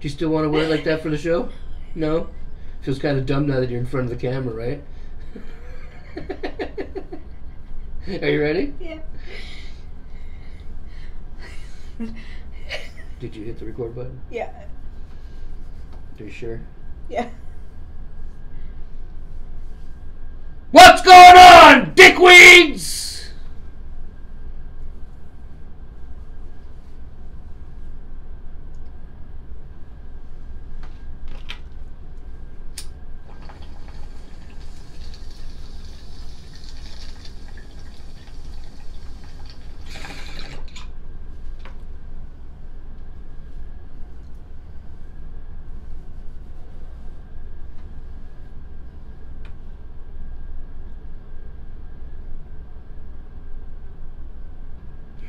Do you still want to wear it like that for the show? No? Feels kind of dumb now that you're in front of the camera, right? Are you ready? Yeah. Did you hit the record button? Yeah. Are you sure? Yeah. What's going on, dickweeds?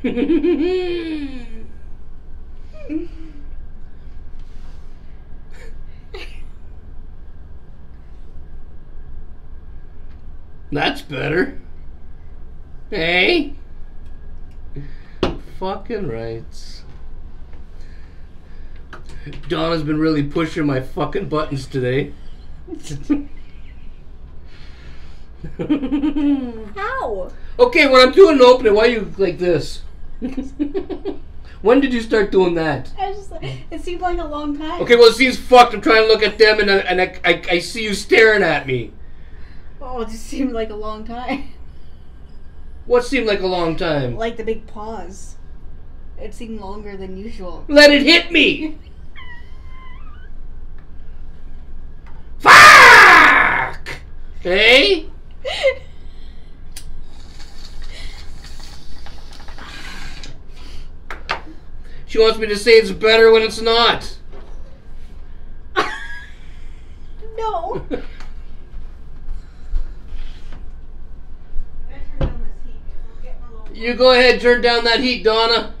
That's better. Hey? Fucking rights. Donna's been really pushing my fucking buttons today. How? okay, when I'm doing an opening, why are you like this? when did you start doing that? I just it seemed like a long time. Okay, well, it seems fucked. I'm trying to look at them and, I, and I, I, I see you staring at me. Oh, it just seemed like a long time. What seemed like a long time? Like the big pause. It seemed longer than usual. Let it hit me! Fuck! Hey? She wants me to say it's better when it's not. no. You go ahead, turn down that heat, Donna.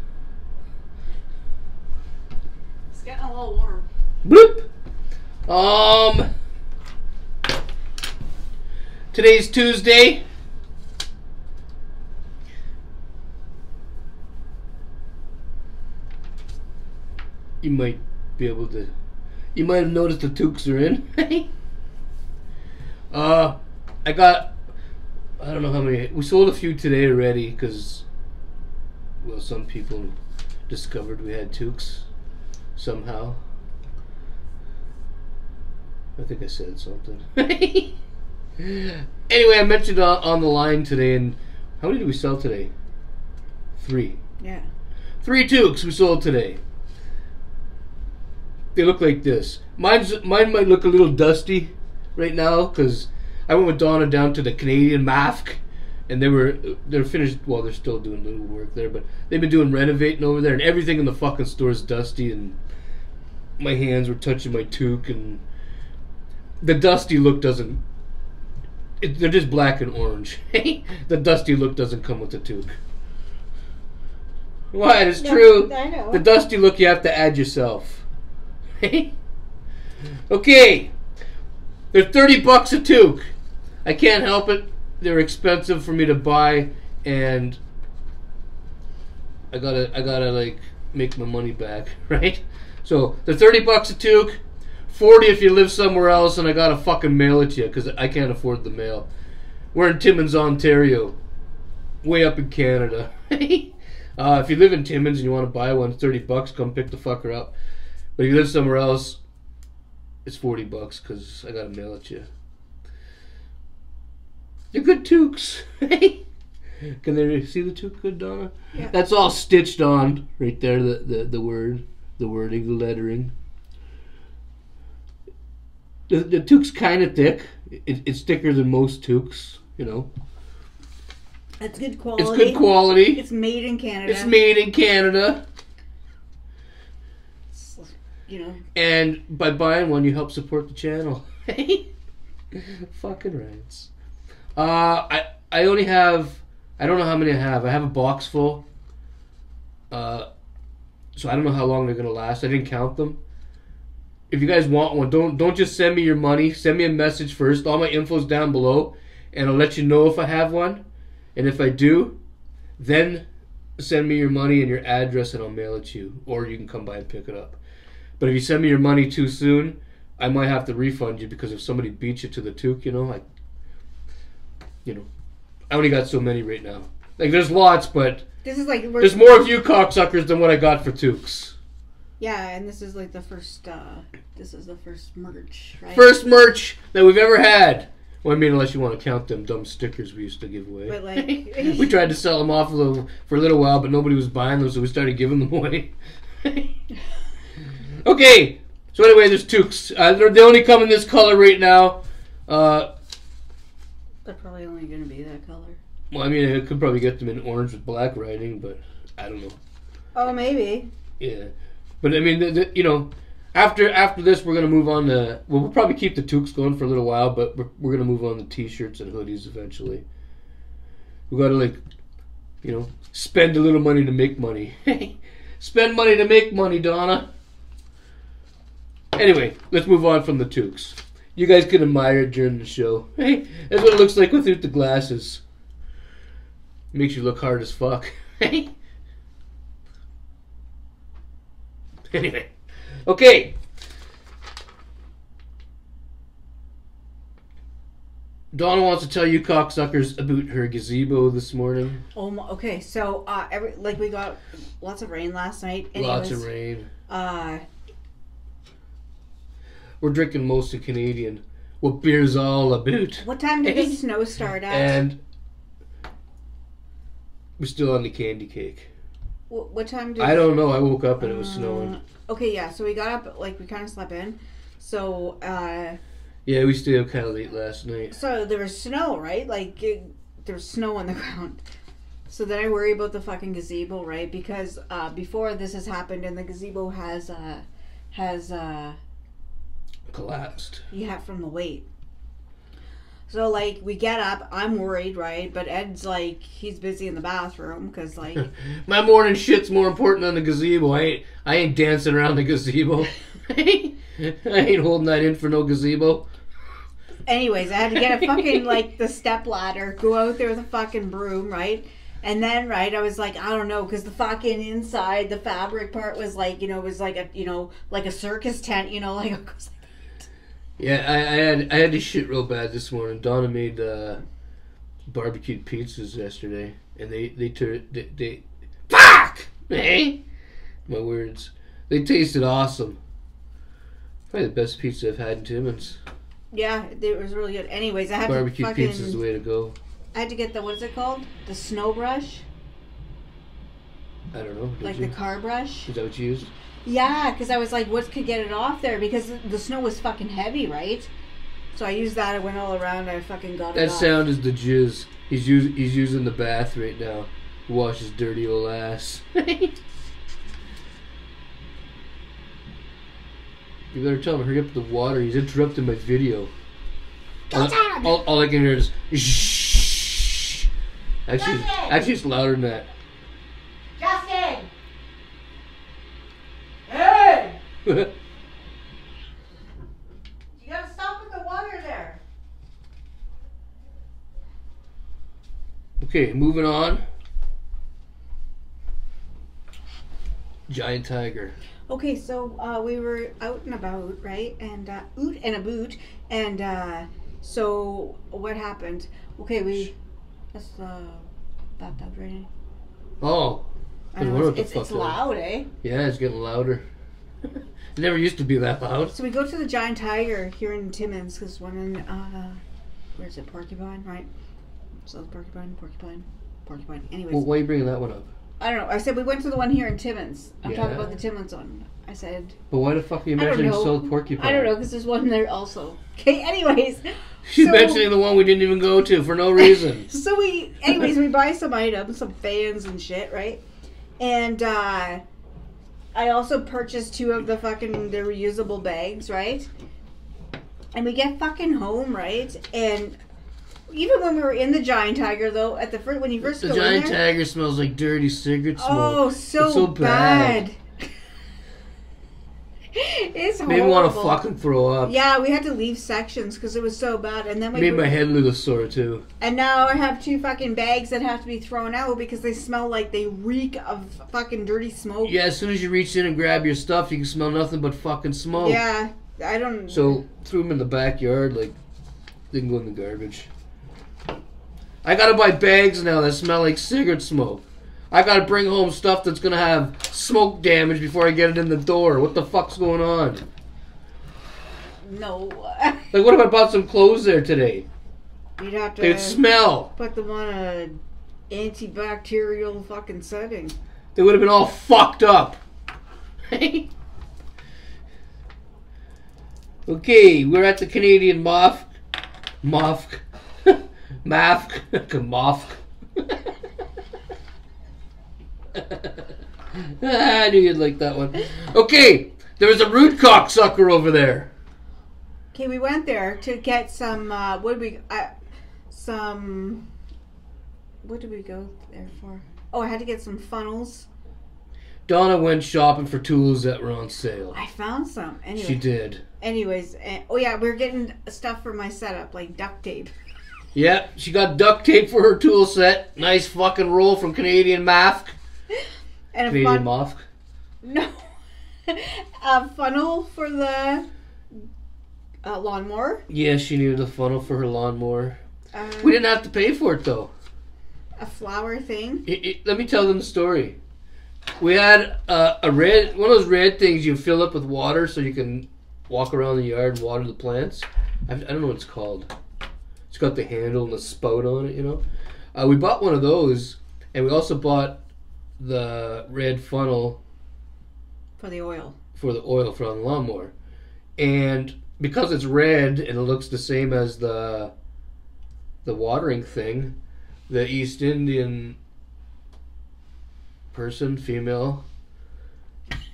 It's getting a little warm. Bloop. Um. Today's Tuesday. You might be able to. You might have noticed the toques are in. uh, I got. I don't know how many. We sold a few today already because. Well, some people discovered we had toques somehow. I think I said something. anyway, I mentioned on, on the line today, and how many did we sell today? Three. Yeah. Three toques we sold today. They look like this. Mine's mine might look a little dusty right now because I went with Donna down to the Canadian Mask, and they were they're finished. Well, they're still doing little work there, but they've been doing renovating over there, and everything in the fucking store is dusty, and my hands were touching my toque, and the dusty look doesn't. It, they're just black and orange. the dusty look doesn't come with the toque. What? It's No, true. I know. The dusty look you have to add yourself. Okay. They're 30 bucks a toque. I can't help it. They're expensive for me to buy and I gotta I gotta like make my money back, right? So they're 30 bucks a toque, 40 if you live somewhere else and I gotta fucking mail it to you because I can't afford the mail. We're in Timmins, Ontario. Way up in Canada. uh, if you live in Timmins and you want to buy one, 30 bucks, come pick the fucker up. But if you live somewhere else, it's 40 bucks because I gotta mail it to you. They're good toques. Can they see the toque good, Donna? Yeah. That's all stitched on right there, the, the, the word, the wording, the lettering. The, the toque's kind of thick. It, it's thicker than most toques, you know. It's good quality. It's good quality. It's made in Canada. It's made in Canada. Know, And by buying one, you help support the channel. Fucking rights. Uh, I I only have I don't know how many I have. I have a box full. Uh, so I don't know how long they're gonna last. I didn't count them. If you guys want one, don't don't just send me your money. Send me a message first. All my info's down below, and I'll let you know if I have one. And if I do, then send me your money and your address, and I'll mail it to you, or you can come by and pick it up. But if you send me your money too soon, I might have to refund you because if somebody beats you to the toque, you know, like, you know, I only got so many right now. Like, there's lots, but This is like there's more of you cocksuckers than what I got for toques. Yeah, and this is like the first. uh This is the first merch, right? First merch that we've ever had. Well, I mean, unless you want to count them dumb stickers we used to give away. But, like- we tried to sell them off a little, for a little while, but nobody was buying them, so we started giving them away. okay, so anyway, there's toques. Uh, they're, they only come in this color right now. Uh, They're probably only gonna be that color. well, I mean, I could probably get them in orange with black writing, but I don't know. Oh, maybe. Yeah, but I mean, the, the, you know, after after this, we're gonna move on to. Well, we'll probably keep the toques going for a little while, but we're, we're gonna move on to t-shirts and hoodies eventually. We gotta like, you know, spend a little money to make money. spend money to make money, Donna. Anyway, let's move on from the toques. You guys can admire it during the show. Hey, that's what it looks like without the glasses. Makes you look hard as fuck. Anyway, okay. Donna wants to tell you cocksuckers about her gazebo this morning. Oh, my, okay. So, uh, every like we got lots of rain last night. And Lots was, of rain. Uh, We're drinking mostly Canadian. What beer's all about. what time did the snow start at? And we're still on the candy cake. Wh- what time did I don't know. I woke up and it was Uh, snowing. Okay, yeah. So we got up like we kind of slept in. So, uh, Yeah, we stayed up kind of late last night. so there was snow, right? Like it, there was snow on the ground. So then I worry about the fucking gazebo, right? Because uh, before this has happened, and the gazebo has uh, has uh, Collapsed. yeah from the weight. So like we get up, I'm worried, right? But Ed's like he's busy in the bathroom because like My morning shit's more important than the gazebo. I ain't, I ain't dancing around the gazebo. I ain't holding that in for no gazebo. Anyways, I had to get a fucking like the step ladder, go out there with a fucking broom, right? And then, right, I was like, I don't know, because the fucking inside, the fabric part was like, you know, it was like a, you know, like a circus tent, you know, like Yeah, I, I had I had to shit real bad this morning. Donna made uh, barbecued pizzas yesterday, and they they turned they, they fuck hey my words. They tasted awesome. Probably the best pizza I've had in Timmins. Yeah, it was really good. Anyways, I had Barbecue to fucking, pizza's the way to go. I had to get the what is it called? The snow brush, I don't know. Like you? the car brush. Is that what you used? Yeah, because I was like, what could get it off there? Because the snow was fucking heavy, right? So I used that. I went all around. I fucking got it That off. sound is the jizz. He's us- he's using the bath right now. to Wash his dirty old ass. you better tell him hurry up with the water. He's interrupting my video. All, all, all I can hear is shh. Actually, actually, it's louder than that. Justin. Hey! You gotta stop with the water there. okay, moving on. Giant tiger. Okay, so uh, we were out and about, right? And uh, oot and a boot, and uh, so what happened? Okay, we that's the bathtub raining. Oh, I I know it's, it's, it's that is. loud, eh? yeah, it's getting louder. It never used to be that loud. So we go to the Giant Tiger here in Timmins, because one in uh, where's it? Porcupine, right? South Porcupine, Porcupine, Porcupine. Anyways, Well, why are you bringing that one up? I don't know. I said we went to the one here in Timmins. I'm talking about the Timmins one. I said But why the fuck are you mentioning. South Porcupine? I don't know because there's one there also. Okay. Anyways, She's So- mentioning the one we didn't even go to for no reason. so we, anyways, we buy some items, some fans and shit, right? And uh I also purchased two of the fucking the reusable bags, right? And we get fucking home, right? And even when we were in the Giant Tiger, though, at the first when you first the go giant in there, tiger smells like dirty cigarette oh, smoke. oh, so, It's so bad. bad. it's Made me want to fucking throw up. Yeah, we had to leave sections because it was so bad, and then we Made my head a little sore too. and now I have two fucking bags that have to be thrown out because they smell like they reek of fucking dirty smoke. Yeah, as soon as you reach in and grab your stuff, you can smell nothing but fucking smoke. Yeah, I don't. So threw them in the backyard, like didn't go in the garbage. I gotta buy bags now that smell like cigarette smoke. I gotta bring home stuff that's gonna have smoke damage before I get it in the door. What the fuck's going on? no, Like, what if I bought some clothes there today? you'd have to They'd smell. put them on a antibacterial fucking setting. They would have been all fucked up. okay, we're at the Canadian Moth. Moth. Mafk. I knew you'd like that one. Okay, there was a rude cocksucker over there. Okay, we went there to get some. Uh, what did we? Uh, some. What did we go there for? Oh, I had to get some funnels. Donna went shopping for tools that were on sale. I found some. Anyway, She did. Anyways, eh, oh yeah, we are getting stuff for my setup, like duct tape. Yep, she got duct tape for her tool set. Nice fucking roll from Canadian Mafk. And a Canadian fun- Mafk. no, a funnel for the uh, lawnmower. Yeah, she needed a funnel for her lawnmower. Uh, We didn't have to pay for it though. a flower thing. It- it- let me tell them the story. We had uh, a red, one of those red things you fill up with water so you can walk around the yard and water the plants. I, I don't know what it's called. It's got the handle and the spout on it, you know. Uh, we bought one of those, and we also bought the red funnel For the oil. for the oil for on the lawnmower. And because it's red and it looks the same as the the watering thing, the East Indian person, female,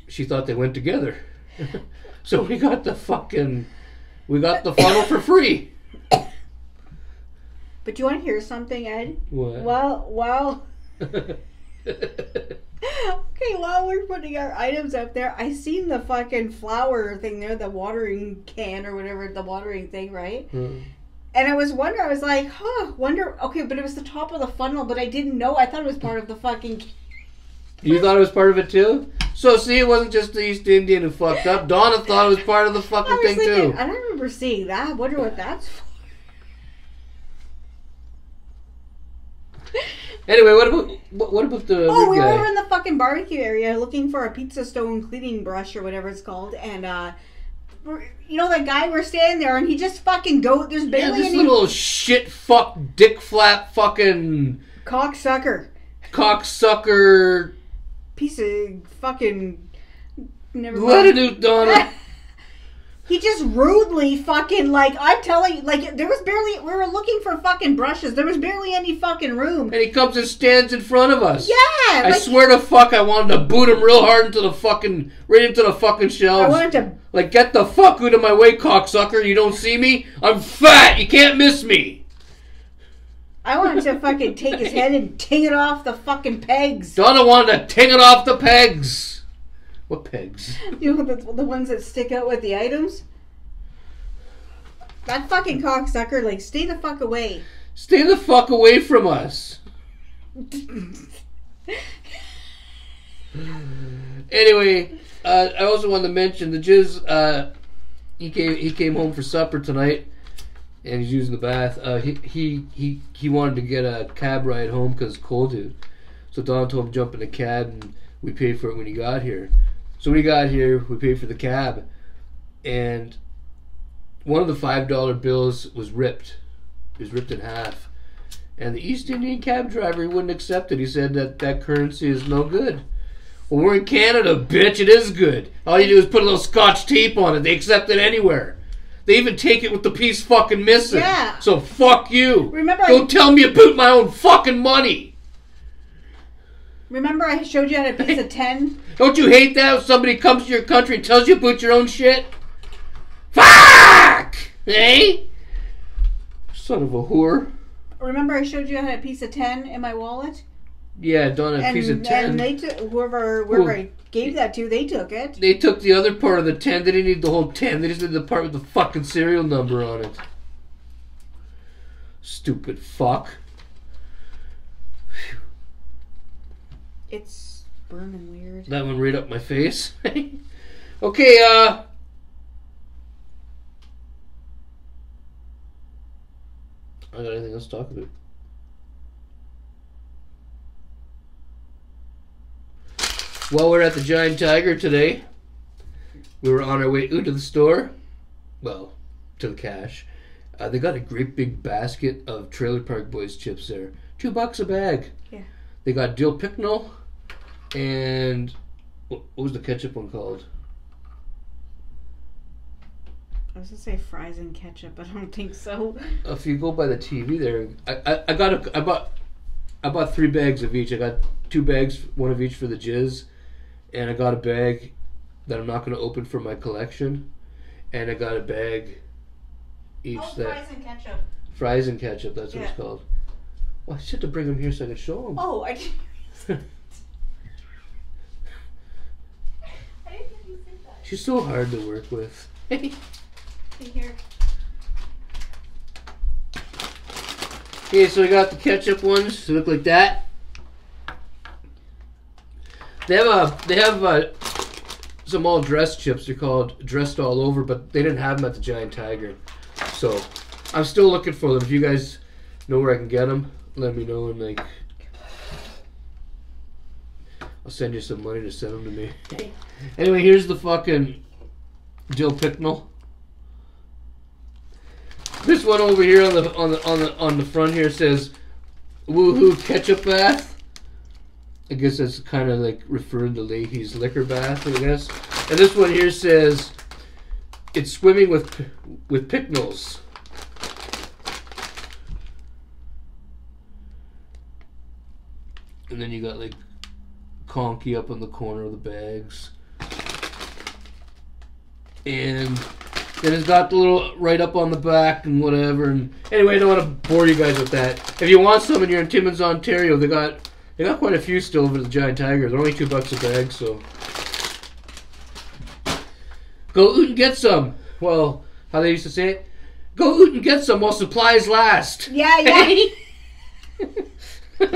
she thought they went together. so we got the fucking we got the funnel for free. But do you want to hear something, Ed? What? Well, well. Okay, while we're putting our items up there, I seen the fucking flower thing there, the watering can or whatever, the watering thing, right? Hmm. And I was wondering, I was like, huh, wonder, okay, but it was the top of the funnel, but I didn't know. I thought it was part of the fucking. you thought it was part of it too? So see, it wasn't just the East Indian who fucked up. Donna thought it was part of the fucking thing thinking, too. I don't remember seeing that. I wonder what that's for. Anyway, what about what, what about the Oh, we were guy? over in the fucking barbecue area looking for a pizza stone cleaning brush or whatever it's called, and uh, you know that guy we're standing there, and he just fucking go. There's Yeah, barely this any little shit fuck dick flap fucking cocksucker, cocksucker. piece of fucking. Never Let mind. it out, Donna. He just rudely fucking like I'm telling you, like there was barely we were looking for fucking brushes. There was barely any fucking room. and he comes and stands in front of us. Yeah, I like, swear to fuck, I wanted to boot him real hard into the fucking, right into the fucking shelves. I wanted to. Like, get the fuck out of my way, cocksucker. You don't see me? I'm fat. You can't miss me. I wanted to fucking take his head and ting it off the fucking pegs. Donna wanted to ting it off the pegs. What pegs? You know the, the ones that stick out with the items. That fucking cocksucker, like, stay the fuck away. Stay the fuck away from us. Anyway, uh, I also wanted to mention the Jizz. Uh, he came. He came home for supper tonight, and he's using the bath. Uh, he he he he wanted to get a cab ride home because it's cold, dude. So Don told him jump in the cab, and we paid for it when he got here. So we got here, we paid for the cab, and one of the five dollar bills was ripped. It was ripped in half, and the East Indian cab driver he wouldn't accept it. He said that that currency is no good. Well, we're in Canada, bitch. It is good. All you do is put a little scotch tape on it. They accept it anywhere. They even take it with the piece fucking missing. Yeah. So fuck you. Remember, Don't tell me about my own fucking money. Remember I showed you how to piece of ten. Don't you hate that when somebody comes to your country and tells you about your own shit? Fuck! Eh? Son of a whore. Remember I showed you how to piece of ten in my wallet. Yeah, Donna, a and, piece of ten. and they took whoever whoever Who? I gave that to, they took it. They took the other part of the 10. They didn't need the whole 10. They just needed the part with the fucking serial number on it. Stupid fuck. It's burning weird. That one right up my face. okay, uh. I got anything else to talk about? While we're at the Giant Tiger today, we were on our way out to the store. Well, to the cash. Uh, they got a great big basket of Trailer Park Boys chips there. Two bucks a bag. Yeah. They got dill pickle and what what was the ketchup one called? I was gonna say fries and ketchup. but I don't think so. If you go by the TV there, I, I, I got a, I bought I bought three bags of each. I got two bags, one of each for the jizz, and I got a bag that I'm not going to open for my collection, and I got a bag each oh, that fries and ketchup. fries and ketchup. That's what it's Yeah. called. Well, I should have bring them here so I could show them. Oh, I didn't. I didn't think you said that. She's so hard to work with. Here. Okay, so we got the ketchup ones. They look like that. They have a they have uh some all dressed chips. They're called dressed all over, but they didn't have them at the Giant Tiger. So I'm still looking for them. If you guys know where I can get them, let me know and like I'll send you some money to send them to me. Anyway, here's the fucking dill pickle. This one over here on the on the on the on the front here says "Woohoo Ketchup Bath." I guess that's kind of like referring to Lahey's liquor bath, I guess. And this one here says it's swimming with with pickles. And then you got like conky up on the corner of the bags. And then it's got the little right up on the back and whatever. And anyway, I don't want to bore you guys with that. If you want some and you're in Timmins, Ontario, they got they got quite a few still over the Giant Tiger. They're only two bucks a bag, so go out and get some. Well, how they used to say it, go out and get some while supplies last. Yeah, yeah.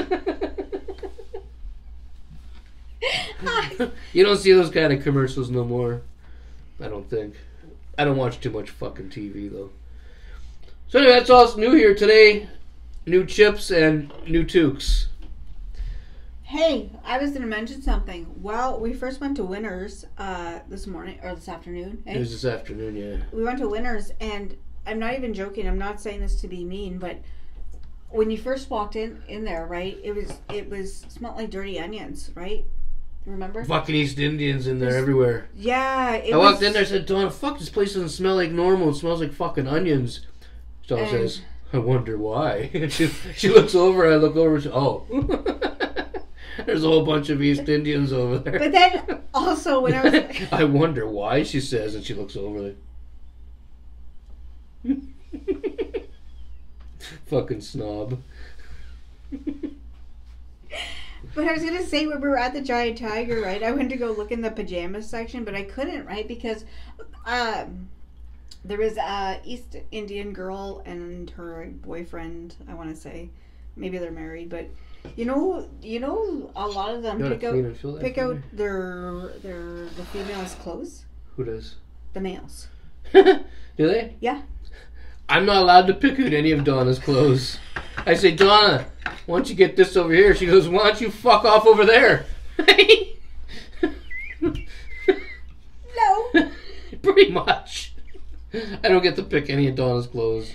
you don't see those kind of commercials no more. I don't think. I don't watch too much fucking TV though. So anyway, that's all that's new here today. New chips and new toques. Hey, I was gonna mention something. Well, we first went to Winners uh, this morning or this afternoon. eh? It was this afternoon, yeah. we went to Winners, and I'm not even joking. I'm not saying this to be mean, but when you first walked in in there, right? It was it was smelled like dirty onions, right? Remember? Fucking East Indians in there There's- everywhere. Yeah. It I was, walked in there and said, Donna, fuck, this place doesn't smell like normal. It smells like fucking onions. Donna And- says, I wonder why. And she, she looks over, I look over, she, oh. There's a whole bunch of East Indians over there. But then also when I was I wonder why, she says, and she looks over there. Fucking snob. But I was gonna say when we were at the Giant Tiger, right? I went to go look in the pajamas section, but I couldn't, right? Because um, there was a East Indian girl and her boyfriend. I want to say, maybe they're married, but you know, you know, a lot of them You pick out clean and fill that pick out their their the females' clothes, Who does? the males. Do they? Yeah. I'm not allowed to pick out any of Donna's clothes. I say, Donna, why don't you get this over here? She goes, why don't you fuck off over there? No. Pretty much. I don't get to pick any of Donna's clothes.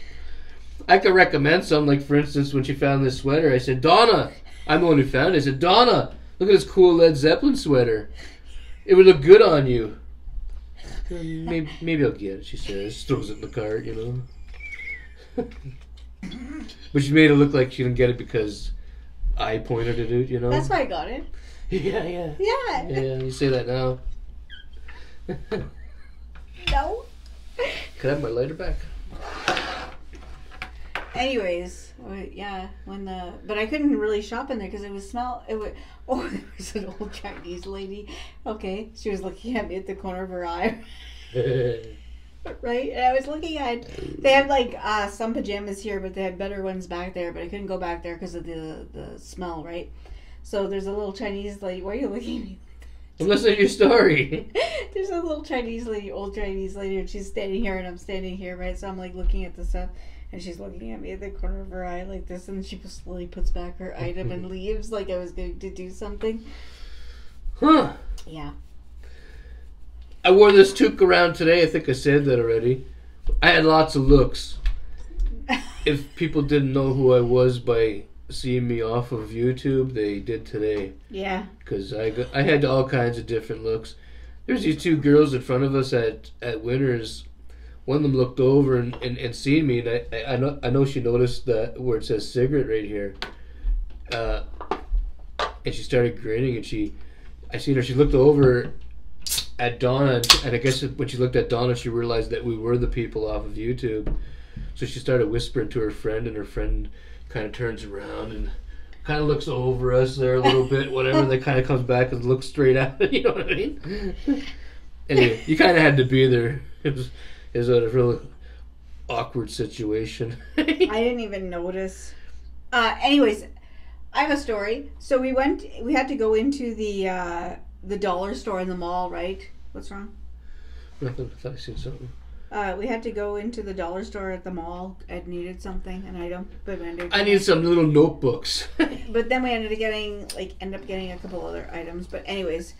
I could recommend some, like for instance, when she found this sweater, I said, Donna, I'm the one who found it. I said, Donna, look at this cool Led Zeppelin sweater. It would look good on you. Maybe, maybe I'll get it, she says. Throws it in the cart, you know. but she made it look like she didn't get it because I pointed it out, you know? That's why I got it. yeah, yeah. Yeah. Yeah, you say that now. No. Could I have my lighter back? Anyways, yeah, when the but I couldn't really shop in there because it was smell. It was oh, there was an old Chinese lady. Okay, she was looking at me at the corner of her eye, right? And I was looking at. They had like uh, some pajamas here, but they had better ones back there. But I couldn't go back there because of the the smell, right? So there's a little Chinese lady. Why are you looking at me? I'm listening to your story. There's a little Chinese lady, old Chinese lady, and she's standing here, and I'm standing here, right? So I'm like looking at the stuff, and she's looking at me at the corner of her eye like this, and she slowly puts back her item and leaves, like I was going to do something. Huh. Yeah. I wore this toque around today. I think I said that already. I had lots of looks. If people didn't know who I was by seeing me off of YouTube, they did today. Yeah. Because I, got, I had all kinds of different looks. There's these two girls in front of us at, at Winners. One of them looked over and, and, and seen me, and I, I, I know I know she noticed that where it says Cigrit right here. Uh, and she started grinning, and she, I seen her. She looked over at Donna, and I guess when she looked at Donna, she realized that we were the people off of YouTube. So she started whispering to her friend, and her friend kind of turns around and kind of looks over us there a little bit, whatever. then kind of comes back and looks straight at. You know what I mean? anyway, you kind of had to be there. It was it was a real awkward situation. I didn't even notice. Uh, anyways, I have a story. So we went. We had to go into the uh, the dollar store in the mall, right? What's wrong? Nothing. I thought I seen something. Uh, we had to go into the dollar store at the mall. Ed needed something, an item, but we ended I need some little notebooks. but then we ended up getting like end up getting a couple other items. But anyways,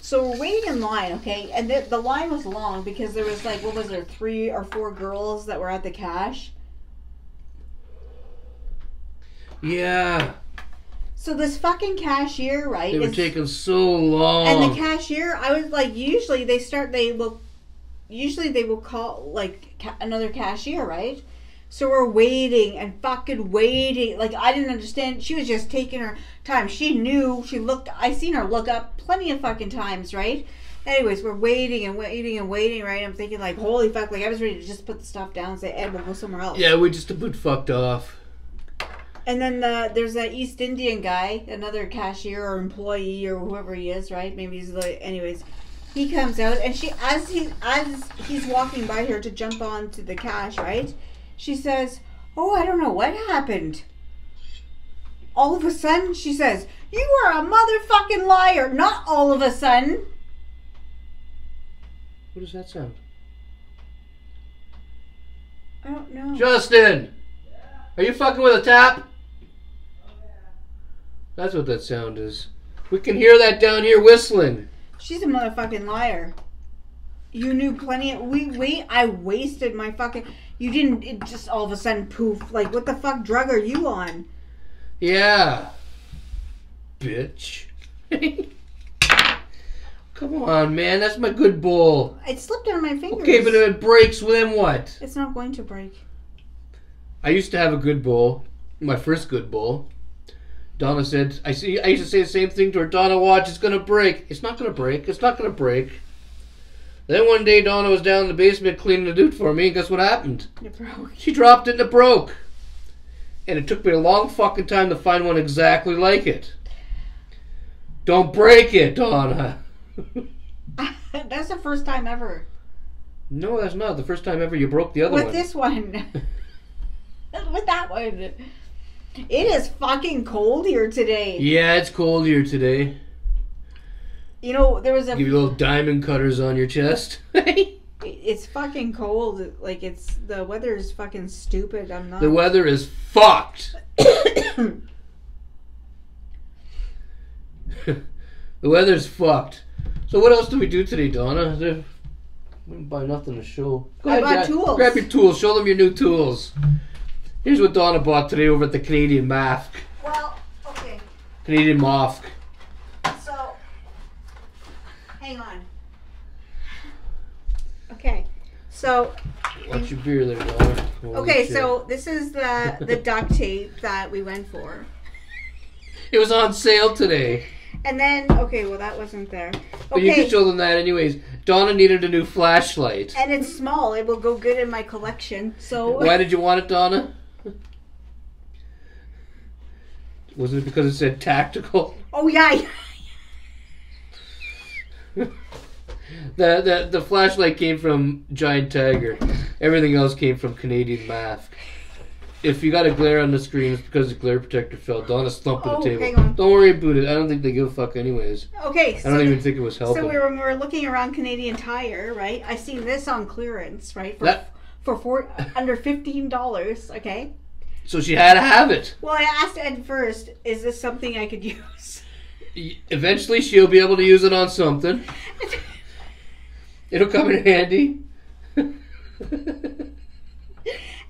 so we're waiting in line, okay, and the, the line was long because there was like what was there three or four girls that were at the cash. yeah, So this fucking cashier, right? they were is- taking so long. and the cashier, I was like, usually they start, they will, usually they will call like ca- another cashier, right? So we're waiting and fucking waiting. Like I didn't understand. She was just taking her time. She knew. She looked. I seen her look up plenty of fucking times, right? Anyways, we're waiting and waiting and waiting, right? I'm thinking like, holy fuck! Like I was ready to just put the stuff down and say, Ed, we'll go somewhere else. yeah, we just a bit fucked off. And then the, there's that East Indian guy, another cashier or employee or whoever he is, right? Maybe he's like, anyways, he comes out and she, as he, as he's walking by her to jump onto the cash, right? She says, "Oh, I don't know what happened." All of a sudden, she says, "You are a motherfucking liar!" Not all of a sudden. What does that sound? I don't know. Justin, are you fucking with a tap? That's what that sound is. We can hear that down here whistling. She's a motherfucking liar. You knew plenty of we wait. I wasted my fucking. You didn't. It just all of a sudden poof. Like what the fuck drug are you on? Yeah. Bitch. Come on, man. That's my good bowl. It slipped out of my fingers. Okay, but if it breaks, well, then what? it's not going to break. I used to have a good bowl. My first good bowl. Donna said, I see. I used to say the same thing to her. Donna, watch, it's gonna break. It's not gonna break. It's not gonna break. Then one day, Donna was down in the basement cleaning the dude for me, and guess what happened? It broke. She dropped it and it broke. And it took me a long fucking time to find one exactly like it. Don't break it, Donna. That's the first time ever no, that's not the first time ever you broke the other with one. With this one. with that one. It is fucking cold here today. yeah, it's cold here today. You know there was a. Give you little diamond cutters on your chest. It's fucking cold. Like it's the weather is fucking stupid. I'm not. the weather is fucked. the weather's fucked. So what else do we do today, Donna? There- We didn't buy nothing to show. Go I bought Dad. tools. Grab your tools. Show them your new tools. Here's what Donna bought today over at the Canadian Mask. well, okay. Canadian Mosque. So, hang on. Okay, so Watch your beer there, Donna. Holy okay, shit. so this is the the duct tape that we went for, it was on sale today. and then okay, well that wasn't there. But you Okay, can show them that anyways. Donna needed a new flashlight. and it's small. It will go good in my collection. So Why did you want it, Donna? Wasn't it because it said tactical? Oh yeah. The, the the flashlight came from Giant Tiger. Everything else came from Canadian Mask. If you got a glare on the screen, it's because the glare protector fell. Donna slumped Oh, the table. hang on. Don't worry about it. I don't think they give a fuck anyways. Okay. I So don't even think it was helping. So we were, we were looking around Canadian Tire, right? I seen this on clearance, right? For That- for four under fifteen dollars. Okay. So she had to have it. Well, I asked Ed first, is this something I could use? Eventually, she'll be able to use it on something. It'll come in handy.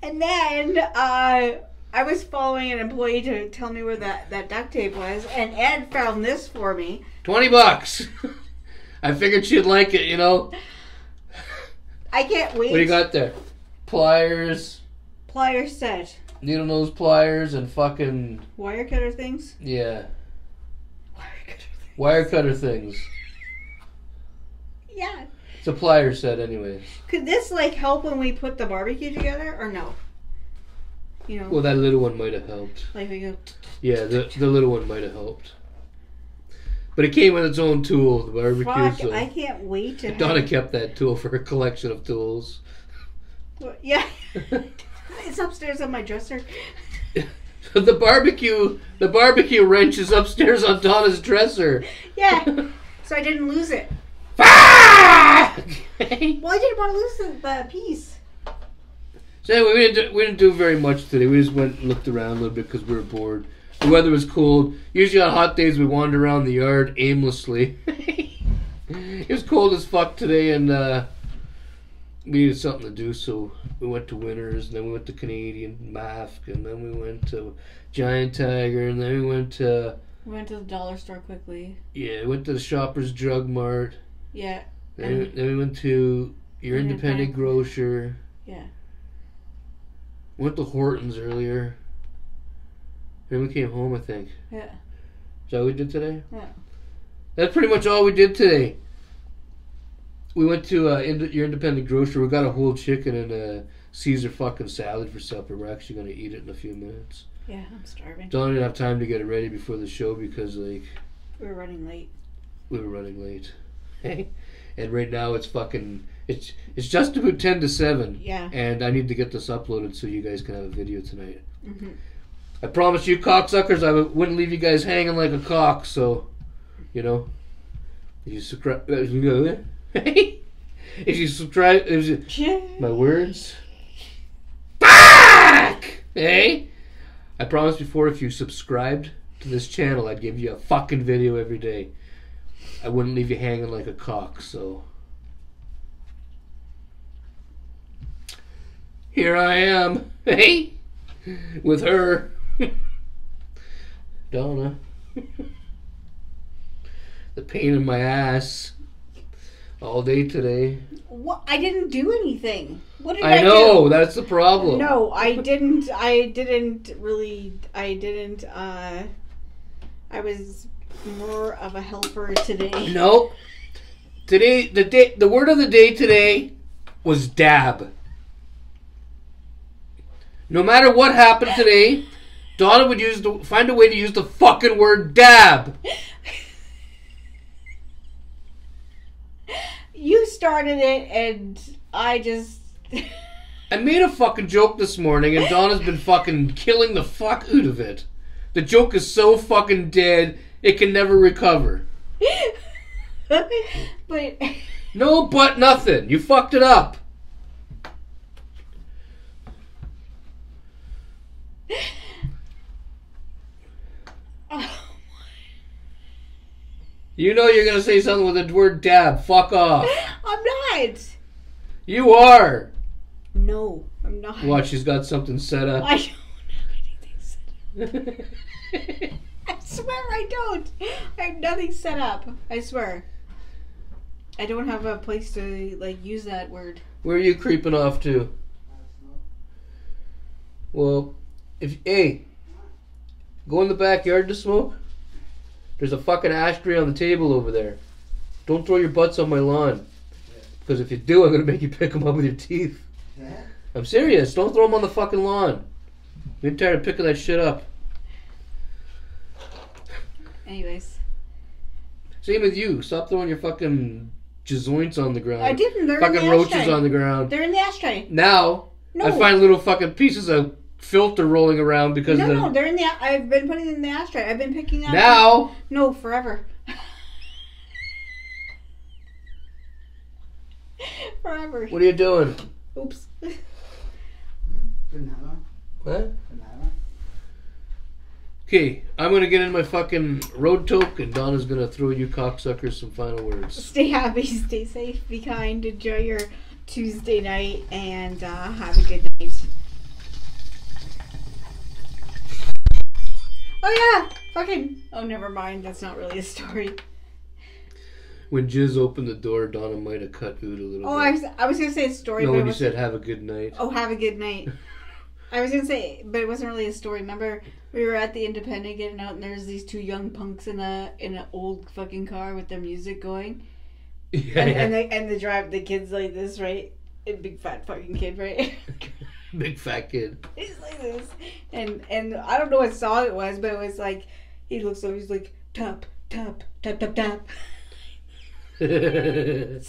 And then uh, I was following an employee to tell me where that, that duct tape was, and Ed found this for me. Twenty bucks. I figured she'd like it. You know. I can't wait. What do you got there? Pliers, Plier set. Needle nose pliers, and fucking Wire cutter things? yeah, Wire cutter things. wire cutter things. Yeah. It's a plier set, anyways. Could this, like, help when we put the barbecue together, or no? You know, Well, that little one might have helped. like we go. Yeah, the the little one might have helped. But it came with its own tool, the barbecue. Fuck, so I can't wait to. Donna have- kept that tool for her collection of tools. Yeah. it's upstairs on my dresser. the barbecue, the barbecue wrench is upstairs on Donna's dresser. Yeah. so I didn't lose it. Well, I didn't want to lose the, the piece. So anyway, we didn't do, we didn't do very much today. We just went and looked around a little bit because we were bored. The weather was cold. Usually on hot days we wander around the yard aimlessly. it was cold as fuck today, and uh, we needed something to do, so we went to Winners, and then we went to Canadian Mask, and then we went to Giant Tiger, and then we went to We went to the dollar store quickly. yeah, we went to the Shoppers Drug Mart. Yeah. Then, we, then we went to your Independent. independent grocer. Yeah. Went to Hortons earlier. Then we came home, I think. Yeah. Is that what we did today? Yeah. That's pretty much all we did today. We went to uh, ind- your independent grocery. We got a whole chicken and a Caesar fucking salad for supper. We're actually going to eat it in a few minutes. Yeah, I'm starving. Don't even have time to get it ready before the show because like We were running late. we were running late. Hey, and right now it's fucking it's it's just about ten to seven. Yeah. And I need to get this uploaded so you guys can have a video tonight. hmm I promise you, cocksuckers, I w- wouldn't leave you guys hanging like a cock. So, you know, you subscribe, if you subscribe, if you, Yeah. my words, fuck, hey. I promised before, if you subscribed to this channel, I'd give you a fucking video every day. I wouldn't leave you hanging like a cock. So. Here I am, hey, with her. Donna. the pain in my ass all day today. What? I didn't do anything. What did I, I know, that's the problem. No, I didn't. I didn't really. I didn't. uh I was more of a helper today. No. Today the day the word of the day today was dab. No matter what happened today, Donna would use the find a way to use the fucking word dab. You started it, and I just. I made a fucking joke this morning, and Donna's been fucking killing the fuck out of it. The joke is so fucking dead, it can never recover. but No, but nothing. You fucked it up. oh, You know you're gonna say something with the word dab. Fuck off. I'm not. You are. No, I'm not. Watch, she's got something set up. I don't have anything set up. I swear I don't. I have nothing set up. I swear. I don't have a place to like use that word. Where are you creeping off to? Well, if hey, go in the backyard to smoke. There's a fucking ashtray on the table over there. Don't throw your butts on my lawn, because if you do, I'm gonna make you pick them up with your teeth. I'm serious. Don't throw them on the fucking lawn. I'm tired of picking that shit up. Anyways, Same with you. Stop throwing your fucking joints on the ground. I didn't. They're in Fucking the roaches ashtray. on the ground. They're in the ashtray. Now No, I find little fucking pieces of filter rolling around because no, the no, they're in the. I've been putting them in the ashtray. I've been picking up. now No, forever. forever. what are you doing? Oops. Vanilla. What? Vanilla. Okay, I'm gonna get in my fucking road toke, and Donna's gonna throw you cocksuckers some final words. Stay happy, stay safe, be kind, enjoy your Tuesday night, and uh, have a good night. Oh yeah, fucking. Oh, never mind. That's not really a story. When Jiz opened the door, Donna might have cut Ood a little Oh, I was, I was gonna say a story, no, but when you was, said have a good night. oh, have a good night. I was gonna say, but it wasn't really a story. Remember, we were at the Independent getting out, and there's these two young punks in a in an old fucking car with their music going, Yeah, and yeah. and they and the drive the kids like this, right? A big fat fucking kid, right? big fat kid. He's like this, and and I don't know what song it was, but it was like he looks so he's like tap tap tap tap tap. Maybe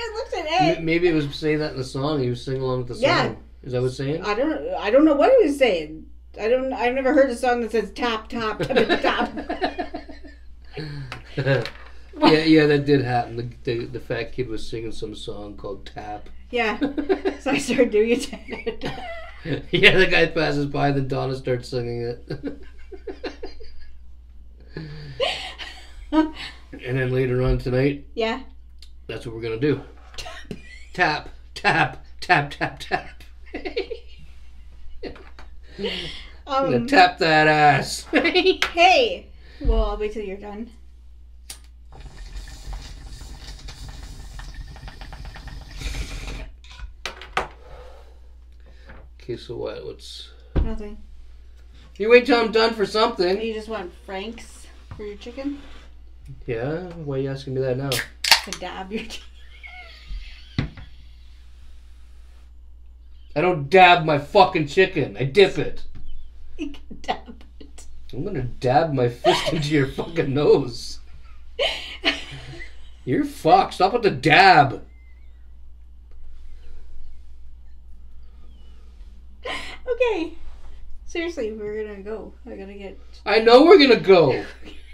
I looked at Ed. it was saying that in the song. He was singing along with the song. Yeah. Is that what it's saying? I don't I don't know what he was saying. I don't. I've never heard a song that says tap tap tap tap. yeah, yeah, that did happen. The, the the fat kid was singing some song called Tap. Yeah. So I started doing it. yeah, the guy passes by, then Donna starts singing it. and then later on tonight, yeah. that's what we're gonna do. Tap, tap, tap, tap, tap. I'm gonna Um. tap that ass. Hey. Well, I'll wait till you're done. So what? What's Nothing. you wait till I'm done for something? You just want Frank's for your chicken Yeah, why are you asking me that now? to dab your. chicken. I don't dab my fucking chicken. I dip it. You can dab it. I'm gonna dab my fist into your fucking nose. You're fucked. Stop with the dab. Okay. Seriously, we're gonna go. I gotta get. I know we're gonna go.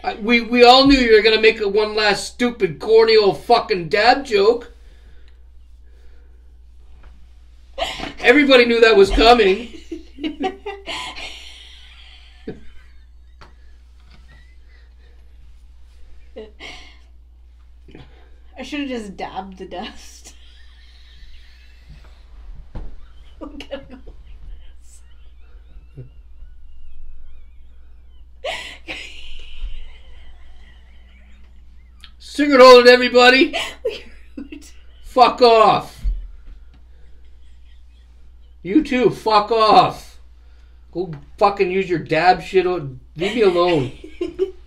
I, we we all knew you were gonna make a one last stupid corny old fucking dab joke. Everybody knew that was coming. I should have just dabbed the dust. I'm gonna go like this. Cigarette holding everybody. Fuck off. You too. Fuck off. Go fucking use your dab shit. Leave me alone.